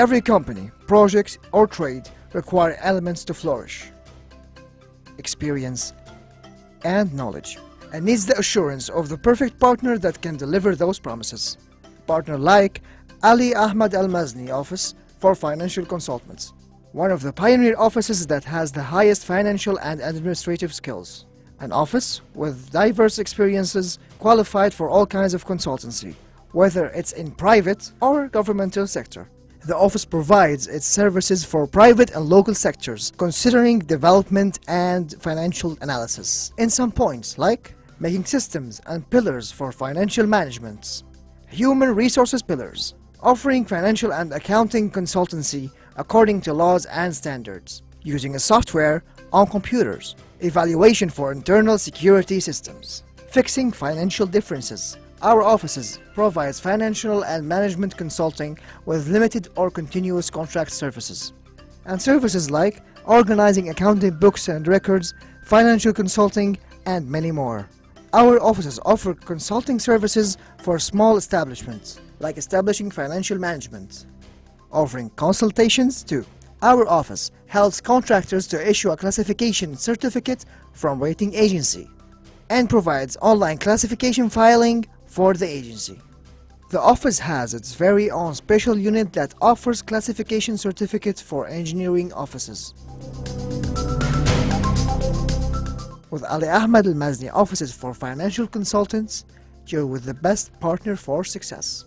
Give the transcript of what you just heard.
Every company, project, or trade require elements to flourish. Experience and knowledge and needs the assurance of the perfect partner that can deliver those promises. Partner like Ali Ahmad Al Mazni Office for Financial Consultants, one of the pioneer offices that has the highest financial and administrative skills. An office with diverse experiences qualified for all kinds of consultancy, whether it's in private or governmental sector. The office provides its services for private and local sectors, considering development and financial analysis. In some points, like making systems and pillars for financial management, human resources pillars, offering financial and accounting consultancy according to laws and standards, using a software on computers, evaluation for internal security systems, fixing financial differences. Our offices provides financial and management consulting with limited or continuous contract services, and services like organizing accounting books and records, financial consulting, and many more. Our offices offer consulting services for small establishments, like establishing financial management, offering consultations too. Our office helps contractors to issue a classification certificate from rating agency and provides online classification filing for the agency. The office has its very own special unit that offers classification certificates for engineering offices. With Ali Ahmad Al Mazni offices for financial consultants, you're with the best partner for success.